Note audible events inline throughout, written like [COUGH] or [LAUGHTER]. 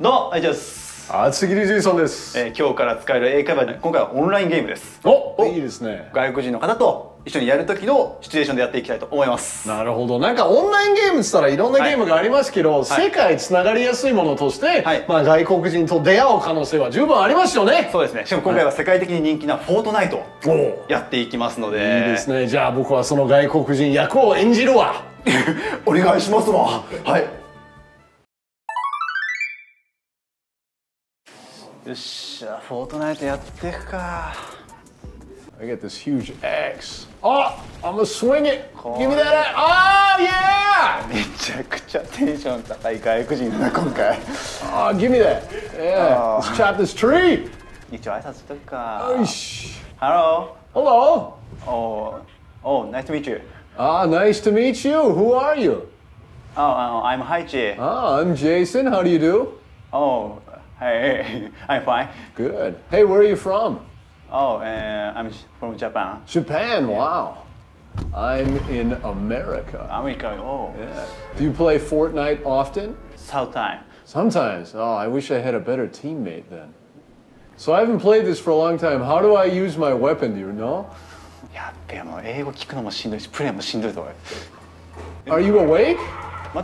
どうも、あいちゃです。厚切りじいさんです。えー今日から使える英会話で、今回はオンラインゲームです。おいいですね。外国人の方と一緒にやる時のシチュエーションでやっていきたいと思います。なるほど。なんかオンラインゲームって言ったらいろんなゲームがありますけど、世界つながりやすいものとして、はいまあ外国人と出会う可能性は十分ありますよね。そうですね。しかも今回は世界的に人気なフォートナイトを。やっていきますので。いいですね。じゃあ僕はその外国人役を演じるわ。[LAUGHS] お願いしますわ。はい。よっしゃ、フォートナイトやっていくか。 I get this huge axe. Oh, I'm gonna swing it. Give me that axe. Oh, yeah! め[LAUGHS] ちゃくちゃテンション高い外国人だな、今回。 Oh, give me that. Yeah. Let's chop this tree. 一応挨拶しとくか。 Ish. Hello. Hello. Oh, oh, nice to meet you. Ah, nice to meet you. Who are you? Oh, uh, I'm Haichi. Ah, I'm Jason. How do you do? Oh, Hey, [LAUGHS] I'm fine. Good. Hey, where are you from? Oh, uh, I'm from Japan. Japan, yeah. wow. I'm in America. America, oh. Yeah. Do you play Fortnite often? Sometimes. Sometimes. Oh, I wish I had a better teammate then. So I haven't played this for a long time. How do I use my weapon, do you know? Are you awake? [LAUGHS]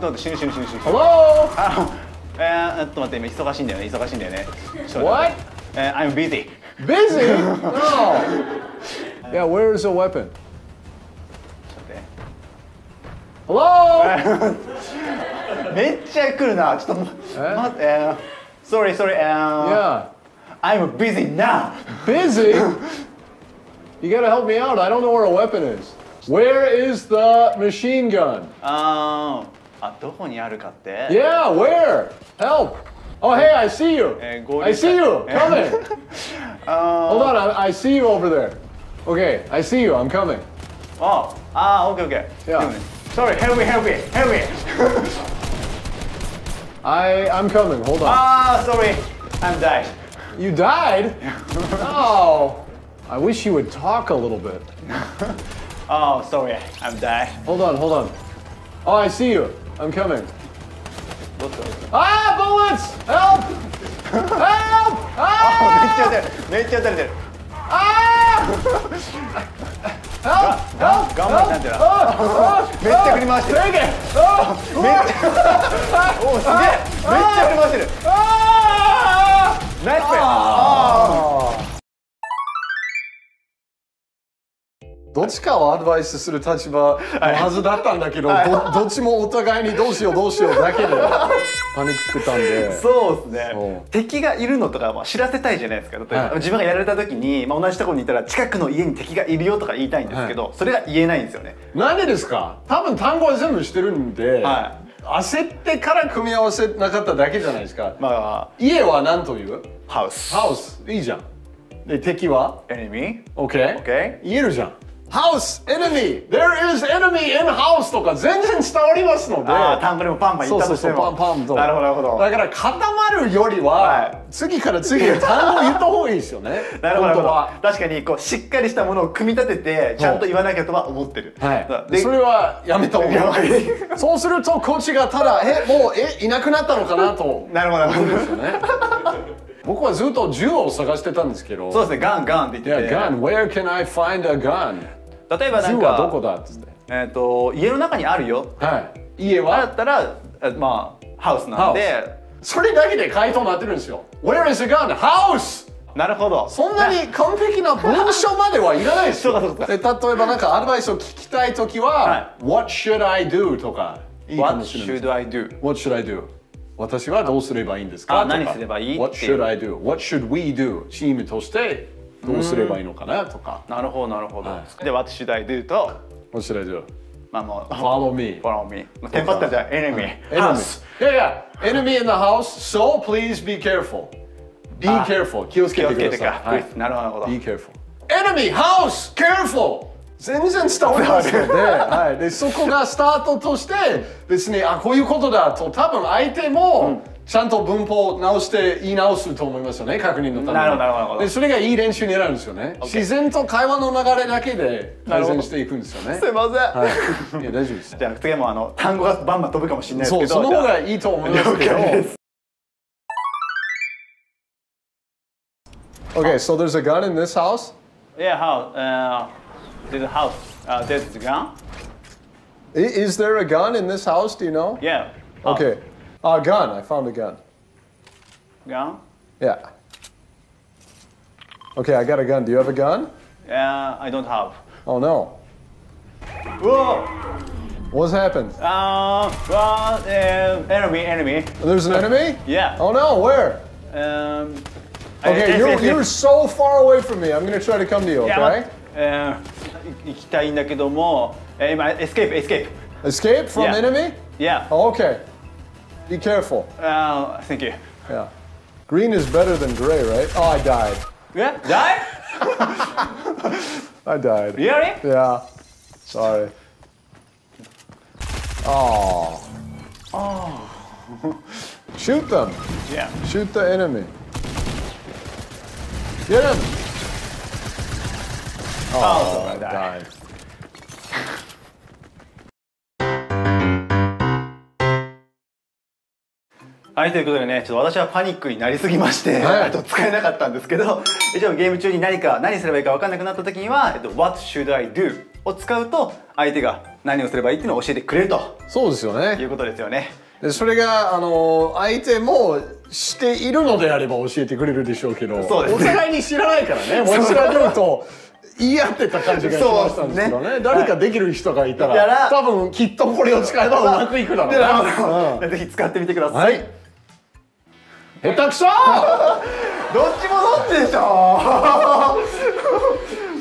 Hello? [LAUGHS] あの、えー、ちょっと待って、今忙しいんだよね、忙しいんだよね。ちょっと What? えー、I'm busy. Busy? [LAUGHS] No. Yeah, where is the weapon? ちょっと待って Hello? [LAUGHS] めっちゃ来るな。ちょっともう、え待って、えー、sorry, sorry, えー、 Yeah. I'm busy now. Busy? You gotta help me out. I don't know where a weapon is. Where is the machine gun? あー、 あ、どこにあるかって。 Yeah, where? Help! Oh, hey, I see you. えー合流 I see you. え Coming. [LAUGHS] あ Hold on, I, I see you over there. Okay, I see you. I'm coming. あ、あー、オッケーオッケー。 Yeah. でもね Sorry, help me, help me, help me. [LAUGHS] I I'm coming. Hold on. あー、sorry, I'm died. You died? [LAUGHS] Oh. I wish you would talk a little bit. Oh, sorry, I'm died. Hold on, hold on. Oh, I see you. I'm coming. Ah, bullets! Help! Help! めっちゃ Ah! 撃たる。めっちゃ撃たれてる。Ah! Help! ガン、頑張ってなんてな。Ah! めっちゃ振り回してる。Take it! Oh! めっちゃ、おーすげえ。めっちゃ振り回してる。Ah! ナイスプレー。Ah! どっちかをアドバイスする立場のはずだったんだけど、どどっちもお互いにどうしようどうしようだけで [LAUGHS] パニックったんで。そうですそねう。敵がいるのとかまあ知らせたいじゃないですか。例えば、はい。自分がやられた時に、まあ、同じところにいたら近くの家に敵がいるよとか言いたいんですけど、それが言えないんですよね。なんでですか？多分単語は全部してるんで、は焦ってから組み合わせなかっただけじゃないですか。ま家は何という？あハウス。ハウス。いいじゃん。で、敵は？エネミー ?OK? OK 言えるじゃん。House, enemy, there is enemy in house とか全然伝わりますので。ああ単語でもパンパン言そうそうそう、ったとしてもパンパンと。なるほどなるほどだから固まるよりは、はい次から次へ単語言った方がいいですよね。[LAUGHS] なるほどなるほど本当は。確かにこうしっかりしたものを組み立ててちゃんと言わなきゃとは思ってるはい。でそれはやめた方がいいい。そうするとこっちがただ、え、もう、え、いなくなったのかなと。[LAUGHS] なるほどなるほどですよね。僕はずっと銃を探してたんですけど。そうですねガンガンって言ってて gun, where can I find a gun? 例えばなん銃はどこかだっつって。えっ、と家の中にあるよはい。家だはったらえまあハウスなんでそれだけで回答になってるんですよ。Where is the gun? House! なるほどそんなに完璧な文章まではいらないですよ。[LAUGHS] そうかで例えばなんかアドバイスを聞きたいときは、は What should I do? とかいいか What もしれない。should I do? What should I do? 私はどうすればいいんですかあ何すればいい What should I do? What should we do? チームとしてどうすればいいのかなとか。なるほどなるほど、はで What should I do と What should I do? まあもう Follow me. follow me テンパったじゃん enemy Enemy. house Yeah, yeah. Enemy in the house, so please be careful. Be あ careful. 気をつけてください。はいなるほどなるほど Be careful. Enemy house, careful! 全然伝わりますの [LAUGHS] で,、はい、でそこがスタートとして別にあこういうことだと多分相手もちゃんと文法を直して言い直すと思いますよね確認のために。なるほどなるほど。でそれがいい練習になるんですよね。自然と会話の流れだけで改善していくんですよね。すいません、はい、いや大丈夫です。[LAUGHS] じゃあ次はもうあの単語がバンバン飛ぶかもしれないですそうけどその方がいいと思いますけど。Okay, so there's a gun in this house? Yeah, house. Uh, There's a house. Uh, there's a gun. Is there a gun in this house? Do you know? Yeah. House. Okay. Ah, a uh, gun. I found a gun. Gun. Yeah. Okay, I got a gun. Do you have a gun? Uh, I don't have. Oh no. Whoa! What's happened? Uh, well, uh, enemy, enemy. There's an enemy? Yeah. Oh no, where? Um. Okay, I, I, you're, I, you're so far away from me. I'm gonna try to come to you, okay? えー行きたいんだけども、えー今、エスケープ、エスケープ。 Escape from Yeah. enemy? Yeah. Oh, okay. Be careful. Uh, thank you. Yeah. Green is better than gray, right? Oh, I died. Yeah? Die? I died. Really? Yeah. Sorry. Oh. Shoot them. Yeah. Shoot the enemy. Get him. Oh, I die. died. はい、ということでね、ちょっと私はパニックになりすぎまして、はいあと使えなかったんですけど、一応ゲーム中に何か、何すればいいか分かんなくなった時には、えっと、What should I do? を使うと、相手が何をすればいいっていうのを教えてくれるとそうですよね。いうことですよね。でそれがあの相手もしているのであれば教えてくれるでしょうけどねお互いに知らないからね知らないと言い合ってた感じがしましたんですけどねね誰かできる人がいたら、やら多分きっとこれを使えばうまくいくだろうでなぜひ使ってみてください。はい下手くそどっちもどっちでしょ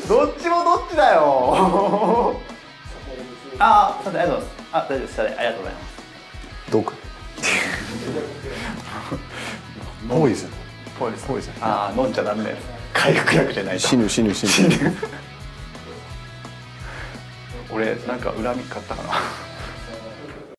どっちもどっちだよあありがとうございます。あ、大丈夫です。ありがとうございます。毒ポイズンポイズン。ポイズン。あー、飲んじゃダメだよ。回復薬じゃないと。死ぬ死ぬ死ぬ [LAUGHS] 俺なんか恨み買ったかな